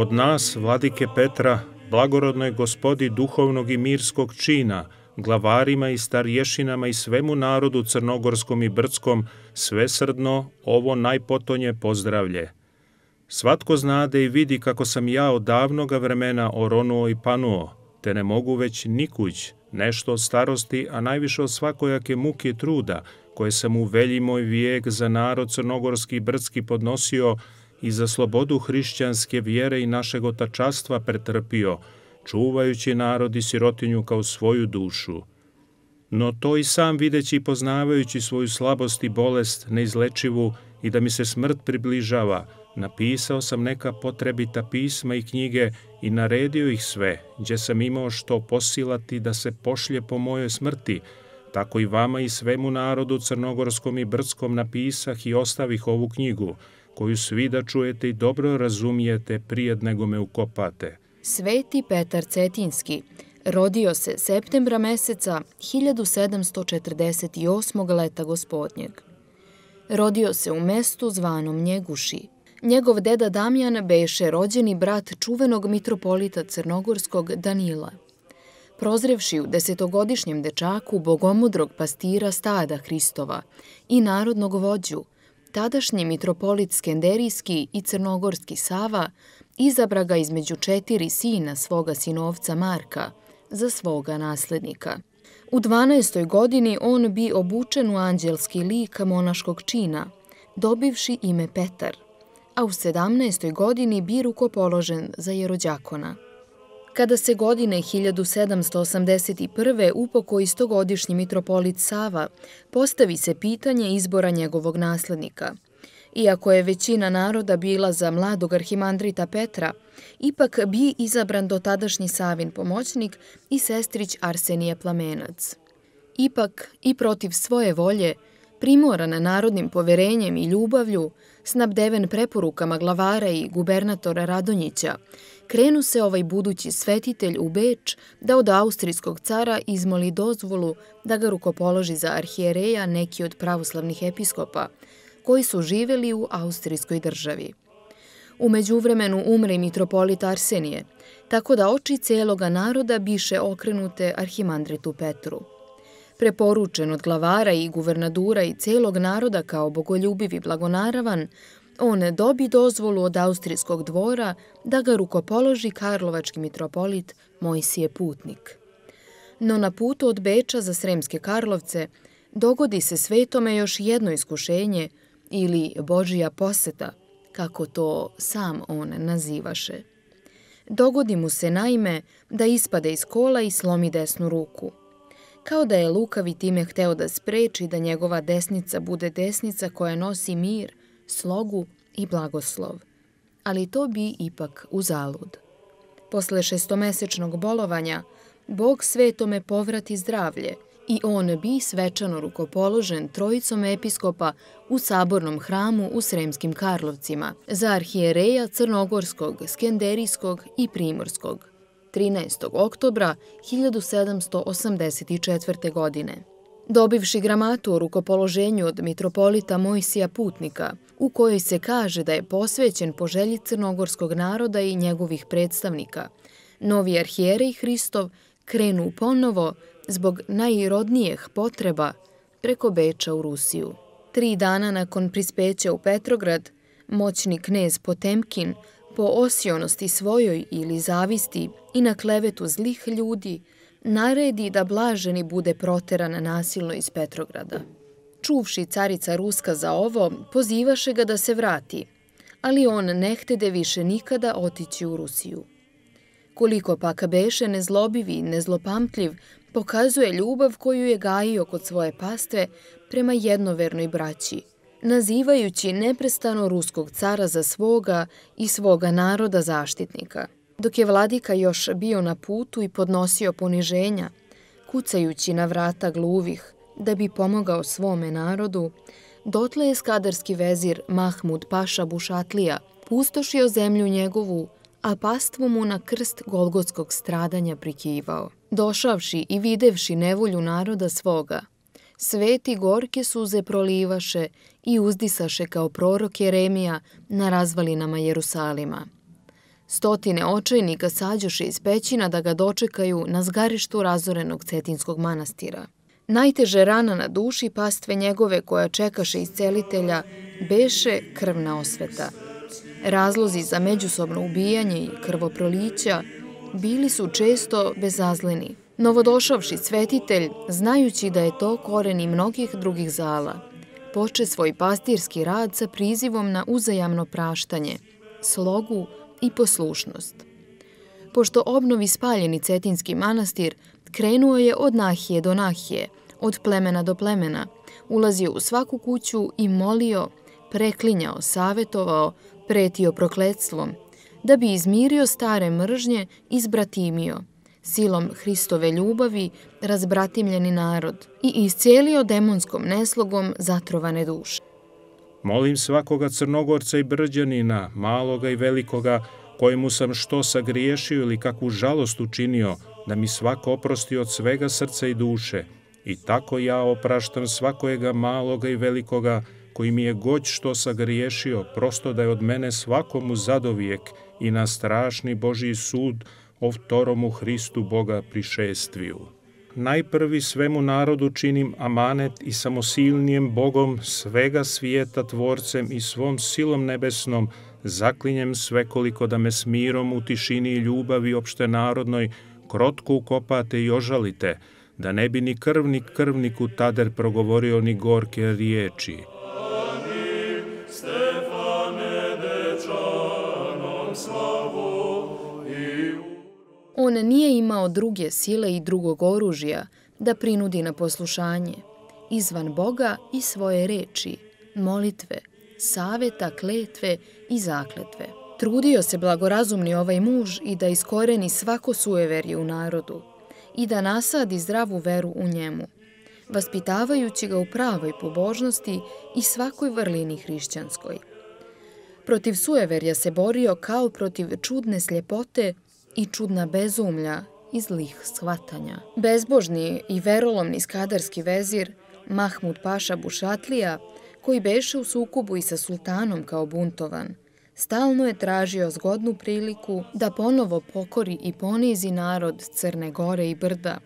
Od nas, vladike Petra, blagorodnoj gospodi duhovnog i mirskog čina, glavarima i starješinama i svemu narodu crnogorskom i brdskom, svesrdno ovo najpotonje pozdravlje. Svatko znade i vidi kako sam ja od davnoga vremena oronuo i panuo, te ne mogu već nikuć, nešto od starosti, a najviše od svakojake muke i truda, koje sam u velji moj vijek za narod crnogorski i brdski podnosio i za slobodu hrišćanske vjere i našeg otačastva pretrpio, čuvajući narod i sirotinju kao svoju dušu. No to i sam videći i poznavajući svoju slabost i bolest neizlečivu i da mi se smrt približava, napisao sam neka potrebita pisma i knjige i naredio ih sve, gdje sam imao što posilati da se pošlje po mojoj smrti, tako i vama i svemu narodu crnogorskom i brdskom napisah i ostavih ovu knjigu, koju svi da čujete i dobro razumijete prije nego me ukopate. Sveti Petar Cetinski rodio se septembra meseca 1748. leta gospodnjeg. Rodio se u mestu zvanom Njeguši. Njegov deda Damjan beše rođeni brat čuvenog mitropolita Crnogorskog Danila. Prozrevši u desetogodišnjem dečaku bogomudrog pastira stada Hristova i narodnog vođu, tadašnji mitropolit Skenderijski i Crnogorski Sava izabra ga između četiri sina svoga sinovca Marka za svoga naslednika. U 12. godini on bi obučen u anđelski lik monaškog čina, dobivši ime Petar, a u 17. godini bi rukopoložen za jerođakona. Kada se godine 1781. upoko istogodišnji mitropolit Sava, postavi se pitanje izbora njegovog naslednika. Iako je većina naroda bila za mladog arhimandrita Petra, ipak bi izabran dotadašnji Savin pomoćnik i sestrić Arsenije Plamenac. Ipak, i protiv svoje volje, primoran narodnim poverenjem i ljubavlju, snabdeven preporukama glavara i gubernatora Radonjića, krenu se ovaj budući svetitelj u Beč da od austrijskog cara izmoli dozvolu da ga rukopoloži za arhijereja neki od pravoslavnih episkopa, koji su živeli u austrijskoj državi. Umeđu vremenu umre mitropolit Arsenije, tako da oči celoga naroda biše okrenute arhimandritu Petru. Preporučen od glavara i guvernadura i celog naroda kao bogoljubiv i blagonaravan, on dobi dozvolu od austrijskog dvora da ga rukopoloži karlovački mitropolit Mojsije Putnik. No na putu od Beča za Sremske Karlovce dogodi se svetome još jedno iskušenje ili Božija poseta, kako to sam on nazivaše. Dogodi mu se naime da ispade iz kola i slomi desnu ruku. Kao da je lukavi time hteo da spreči da njegova desnica bude desnica koja nosi mir, slogu i blagoslov. Ali to bi ipak uzalud. Posle šestomesečnog bolovanja, Bog svetome povrati zdravlje i on bi svečano rukopoložen trojicom episkopa u sabornom hramu u Sremskim Karlovcima za arhijereja Crnogorskog, Skenderijskog i Primorskog 13. oktobra 1784. godine dobivši gramatu o rukopoloženju od mitropolita Mojsija Putnika, u kojoj se kaže da je posvećen po želji crnogorskog naroda i njegovih predstavnika. Novi arhijerej Hristov krenu ponovo zbog najirodnijeh potreba preko Beča u Rusiju. Tri dana nakon prispeća u Petrograd, moćni knez Potemkin po osionosti svojoj ili zavisti i na klevetu zlih ljudi naredi da Blaženi bude proteran nasilno iz Petrograda. Čuvši carica Ruska za ovo, pozivaše ga da se vrati, ali on ne htede više nikada otići u Rusiju. Koliko pak beše nezlobiv i nezlopamtljiv, pokazuje ljubav koju je gajio kod svoje pastve prema jednovernoj braći, nazivajući neprestano ruskog cara za svoga i svoga naroda zaštitnika – Dok je vladika još bio na putu i podnosio poniženja, kucajući na vrata gluvih da bi pomogao svome narodu, dotle je skadarski vezir Mahmud Paša Bušatlija pustošio zemlju njegovu, a pastvu mu na krst golgotskog stradanja prikivao. Došavši i videvši nevolju naroda svoga, sveti gorke suze prolivaše i uzdisaše kao prorok Jeremija na razvalinama Jerusalima. Stotine očajnika sađoše iz pećina da ga dočekaju na zgarištu razorenog Cetinskog manastira. Najteže rana na duši pastve njegove koja čekaše iscelitelja beše krvna osveta. Razlozi za međusobno ubijanje i krvoprolića bili su često bezazleni. Novodošavši svetitelj, znajući da je to koreni mnogih drugih zala, poče svoj pastirski rad sa prizivom na uzajamno praštanje, slogu i poslušnost. Pošto obnovi spaljeni Cetinski manastir, krenuo je od nahije do nahije, od plemena do plemena, ulazio u svaku kuću i molio, preklinjao, savetovao, pretio prokledstvom, da bi izmirio stare mržnje i zbratimio, silom Hristove ljubavi razbratimljeni narod i iscijelio demonskom neslogom zatrovane duše. Molim svakoga crnogorca i brđanina, maloga i velikoga, kojemu sam što sagriješio ili kakvu žalost učinio, da mi svako oprosti od svega srca i duše, i tako ja opraštam svakojega maloga i velikoga, koji mi je goć što sagriješio, prosto da je od mene svakomu zadovijek i na strašni Božji sud o vtoromu Hristu Boga prišestviju. Najprvi svemu narodu činim amanet i samosilnijem Bogom svega svijeta tvorcem i svom silom nebesnom. Zaklinjem svekoliko da me smirom u tišini i ljubavi opšte narodnoj krotko ukopate i ožalite, da ne bi ni krvnik krvniku tader progovorio ni gorke riječi. On nije imao druge sile i drugog oružja da prinudi na poslušanje, izvan Boga i svoje reči, molitve, saveta, kletve i zakletve. Trudio se blagorazumni ovaj muž i da iskoreni svako sueverje u narodu i da nasadi zdravu veru u njemu, vaspitavajući ga u pravoj pobožnosti i svakoj vrlini hrišćanskoj. Protiv sueverja se borio kao protiv čudne sljepote i čudna bezumlja i zlih shvatanja. Bezbožni i verolomni skadarski vezir Mahmud Paša Bušatlija, koji beše u sukubu i sa sultanom kao buntovan, stalno je tražio zgodnu priliku da ponovo pokori i ponizi narod Crne Gore i Brda,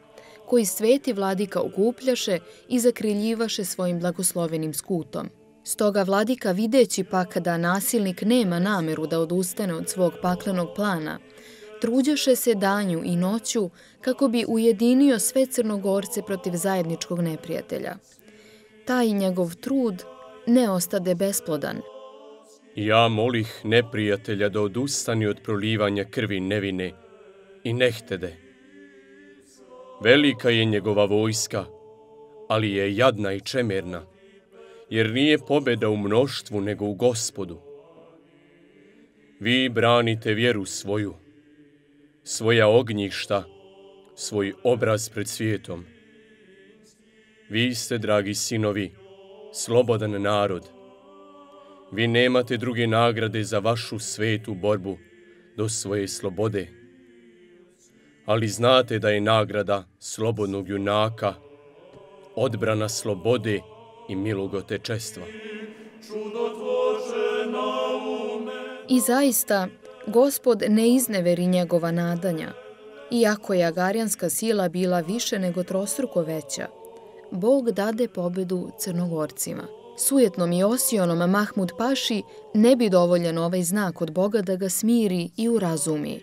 koji sveti vladika okupljaše i zakriljivaše svojim blagoslovenim skutom. Stoga vladika videći pak da nasilnik nema nameru da odustane od svog paklenog plana, truđaše se danju i noću kako bi ujedinio sve crnogorce protiv zajedničkog neprijatelja. Taj njegov trud ne ostade besplodan. Ja molih neprijatelja da odustani od prolivanja krvi nevine i nehtede. Velika je njegova vojska, ali je jadna i čemerna, jer nije pobeda u mnoštvu nego u gospodu. Vi branite vjeru svoju, svoja ognjišta, svoj obraz pred svijetom. Vi ste, dragi sinovi, slobodan narod. Vi nemate druge nagrade za vašu svetu borbu do svoje slobode. Ali znate da je nagrada slobodnog junaka odbrana slobode i milog otečestva. I zaista, Gospod ne izneveri njegova nadanja. Iako je agarijanska sila bila više nego trostruko veća, Bog dade pobedu crnogorcima. Sujetnom i osionom Mahmud Paši ne bi dovoljen ovaj znak od Boga da ga smiri i urazumi.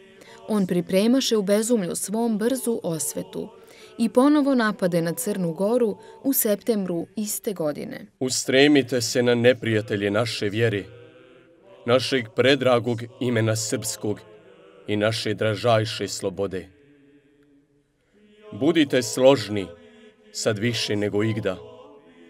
On pripremaše u bezumlju svom brzu osvetu i ponovo napade na Crnu Goru u septembru iste godine. Ustremite se na neprijatelje naše vjere, našeg predragog imena srpskog i naše dražajše slobode. Budite složni, sad više nego igda,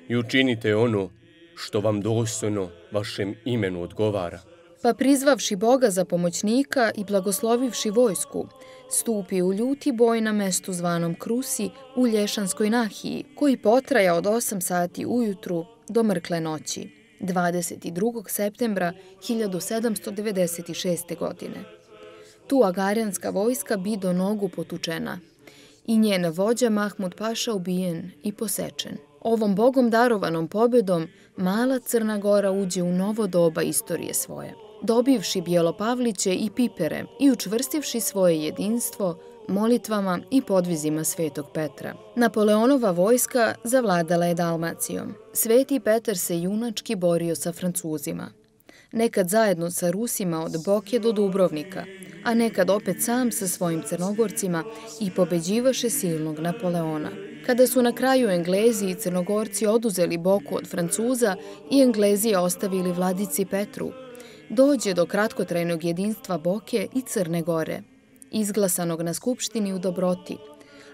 i učinite ono što vam dostojno vašem imenu odgovara. Pa prizvavši Boga za pomoćnika i blagoslovivši vojsku, stupi u ljuti boj na mestu zvanom Krusi u Lješanskoj nahiji, koji potraja od 8 sati ujutru do mrkle noći. 22. septembra 1796. godine. Tu agarijanska vojska bi do nogu potučena i njen vođa Mahmud Paša ubijen i posečen. Ovom bogom darovanom pobjedom mala Crna Gora uđe u novo doba istorije svoje. dobivši Bijelopavliće i Pipere i učvrstivši svoje jedinstvo molitvama i podvizima Svetog Petra. Napoleonova vojska zavladala je Dalmacijom. Sveti Petar se junački borio sa Francuzima. Nekad zajedno sa Rusima od Boke do Dubrovnika, a nekad opet sam sa svojim crnogorcima i pobeđivaše silnog Napoleona. Kada su na kraju Englezi i Crnogorci oduzeli Boku od Francuza i Englezi ostavili vladici Petru, dođe do kratkotrajnog jedinstva Boke i Crne Gore, izglasanog na Skupštini u Dobroti,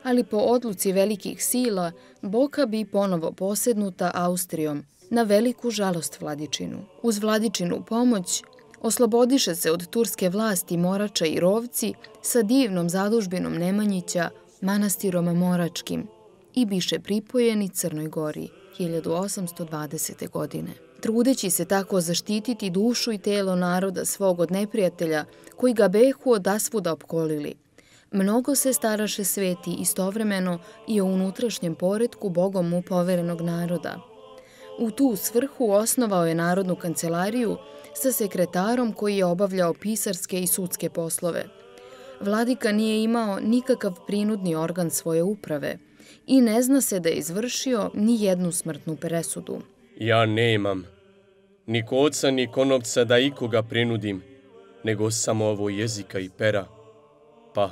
ali po odluci velikih sila Boka bi ponovo posednuta Austrijom na veliku žalost Vladičinu. Uz Vladičinu pomoć oslobodiše se od turske vlasti Morača i Rovci sa divnom zadužbinom Nemanjića, manastirom Moračkim i biše pripojeni Crnoj Gori 1820. godine. Trudeći se tako zaštititi dušu i telo naroda svog od neprijatelja koji ga behu od asvuda opkolili, mnogo se staraše sveti istovremeno i o unutrašnjem poredku Bogom mu poverenog naroda. U tu svrhu osnovao je Narodnu kancelariju sa sekretarom koji je obavljao pisarske i sudske poslove. Vladika nije imao nikakav prinudni organ svoje uprave i ne zna se da je izvršio ni jednu smrtnu presudu. Ja nemam ni koca ni konopca da ikoga prinudim, nego samo ovo jezika i pera, pa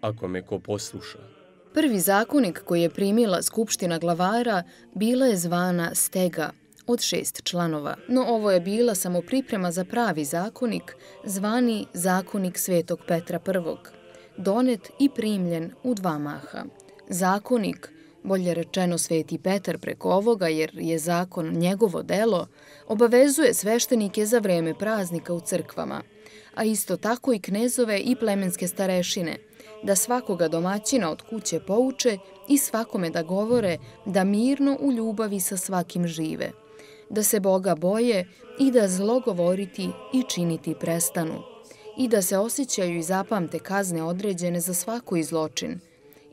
ako me ko posluša. Prvi zakonik koji je primila Skupština glavara bila je zvana Stega – od šest članova. No ovo je bila samo priprema za pravi zakonik, zvani zakonik Svetog Petra I, donet i primljen u dva maha. Zakonik, bolje rečeno Sveti Petar preko ovoga jer je zakon njegovo delo, obavezuje sveštenike za vreme praznika u crkvama, a isto tako i knezove i plemenske starešine, da svakoga domaćina od kuće pouče i svakome da govore da mirno u ljubavi sa svakim žive – da se Boga boje i da zlo govoriti i činiti prestanu i da se osjećaju i zapamte kazne određene za svako izločin.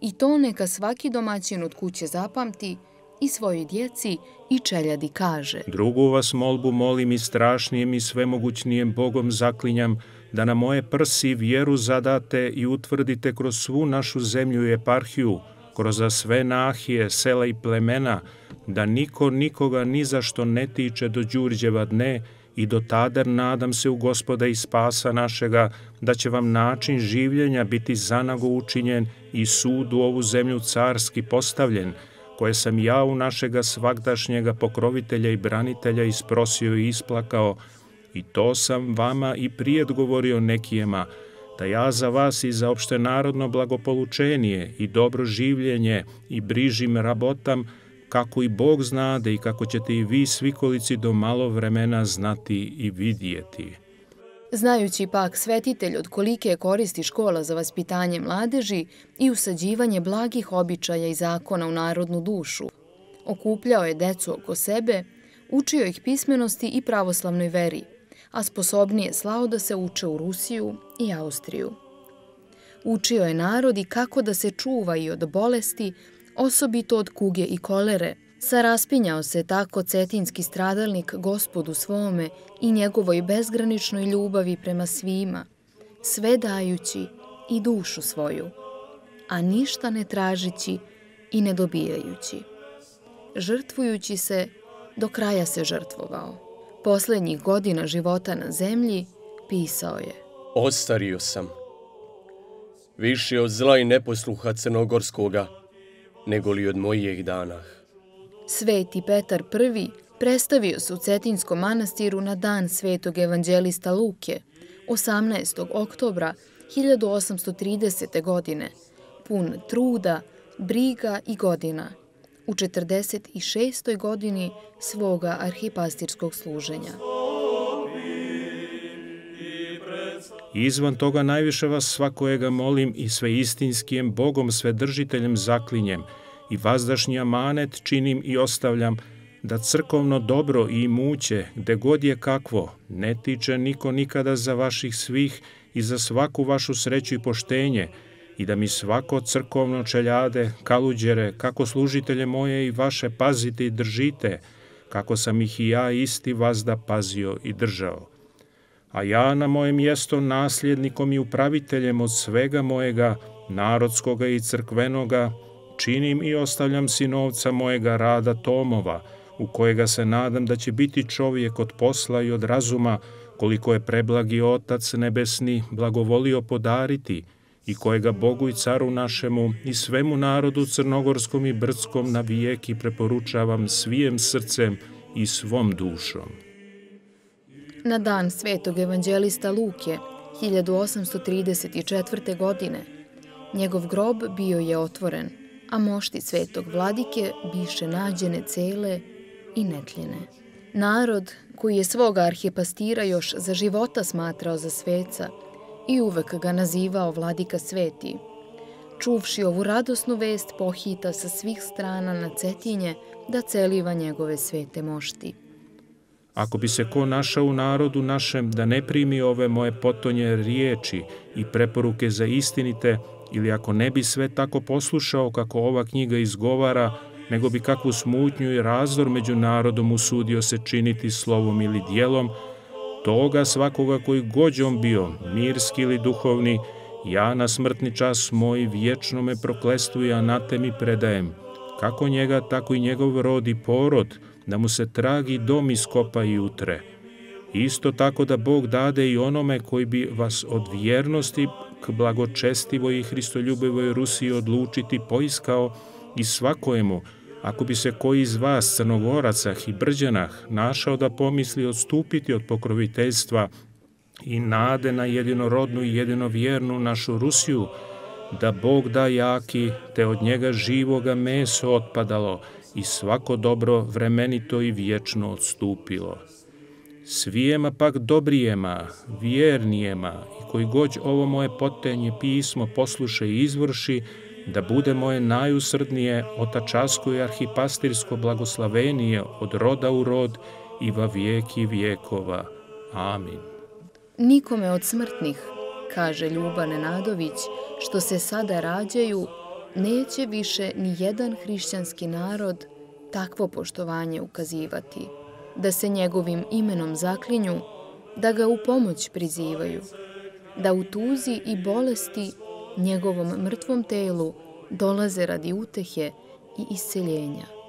I to neka svaki domaćin od kuće zapamti i svojoj djeci i čeljadi kaže. Drugu vas molbu molim i strašnijem i svemogućnijem Bogom zaklinjam da na moje prsi vjeru zadate i utvrdite kroz svu našu zemlju i eparhiju, kroz sve nahije, sela i plemena, da niko nikoga ni za što ne tiče do Đurđeva dne i do tada nadam se u gospoda i spasa našega, da će vam način življenja biti zanago učinjen i sud u ovu zemlju carski postavljen, koje sam ja u našega svakdašnjega pokrovitelja i branitelja isprosio i isplakao, i to sam vama i prijet govorio nekijema, da ja za vas i za opšte narodno blagopolučenije i dobro življenje i brižim rabotam, kako i Bog znade i kako ćete i vi svikolici do malo vremena znati i vidjeti. Znajući pak svetitelj od kolike koristi škola za vaspitanje mladeži i usađivanje blagih običaja i zakona u narodnu dušu, okupljao je decu oko sebe, učio ih pismenosti i pravoslavnoj veri, a sposobnije slao da se uče u Rusiju i Austriju. Učio je narodi kako da se čuva i od bolesti, osobito od kuge i kolere. Saraspinjao se tako cetinski stradalnik gospodu svome i njegovoj bezgraničnoj ljubavi prema svima, sve dajući i dušu svoju, a ništa ne tražići i ne dobijajući. Žrtvujući se, do kraja se žrtvovao. Poslednjih godina života na zemlji pisao je. Ostario sam. Više od zla i neposluha crnogorskoga, nego li od mojih danah. Sveti Petar I predstavio se u Cetinskom manastiru na dan svetog evanđelista Luke, 18. oktobra 1830. godine, pun truda, briga i godina, u 46. godini svoga arhipastirskog služenja. Izvan toga najviše vas svakojega molim i sve istinskijem Bogom svedržiteljem zaklinjem i vazdašnji amanet činim i ostavljam da crkovno dobro i imuće, gde god je kakvo, ne tiče niko nikada za vaših svih i za svaku vašu sreću i poštenje, i da mi svako crkovno čeljade, kaluđere, kako služitelje moje i vaše pazite i držite, kako sam ih i ja isti vazda pazio i držao. A ja na moje mjesto nasljednikom i upraviteljem od svega mojega, narodskoga i crkvenoga, činim i ostavljam sinovca mojega rada Tomova, u kojega se nadam da će biti čovjek od posla i od razuma, koliko je preblagi Otac nebesni blagovolio podariti i kojega Bogu i caru našemu i svemu narodu crnogorskom i brdskom na vijeki preporučavam svijem srcem i svom dušom. Na dan svetog evanđelista Luke, 1834. godine, njegov grob bio je otvoren, a mošti svetog vladike biše nađene cele i netljene. Narod, koji je svoga arhipastira još za života smatrao za sveca i uvek ga nazivao vladika sveti, čuvši ovu radosnu vest pohita sa svih strana na cetinje da celiva njegove svete mošti. Ako bi se ko našao u narodu našem da ne primi ove moje potonje riječi i preporuke za istinite, ili ako ne bi sve tako poslušao kako ova knjiga izgovara, nego bi kakvu smutnju i razdor među narodom usudio se činiti slovom ili dijelom, toga svakoga koji gođom bio, mirski ili duhovni, ja na smrtni čas moj vječno me proklestu i anatemi predajem, kako njega, tako i njegov rod i porod, da mu se tragi dom iskopa i utre. Isto tako da Bog dade i onome koji bi vas od vjernosti blagočestivoj i hristoljubivoj Rusiji odlučiti poiskao i svakojemu, ako bi se koji iz vas, crnogoracah i brđanah, našao da pomisli odstupiti od pokroviteljstva i nade na jedinorodnu i jedinovjernu našu Rusiju, da Bog da jaki, te od njega živoga meso otpadalo i svako dobro vremenito i vječno odstupilo. Svijema pak dobrijema, vjernijema i koji gođ ovo moje potenje pismo posluše i izvrši, da bude moje najusrdnije otačasko i arhipastirsko blagoslavenije od roda u rod i va vijeki vijekova. Amin. Nikome od smrtnih, kaže Ljuba Nenadović, što se sada rađaju, neće više ni jedan hrišćanski narod takvo poštovanje ukazivati, da se njegovim imenom zaklinju, da ga u pomoć prizivaju, da u tuzi i bolesti njegovom mrtvom telu dolaze radi utehe i isceljenja.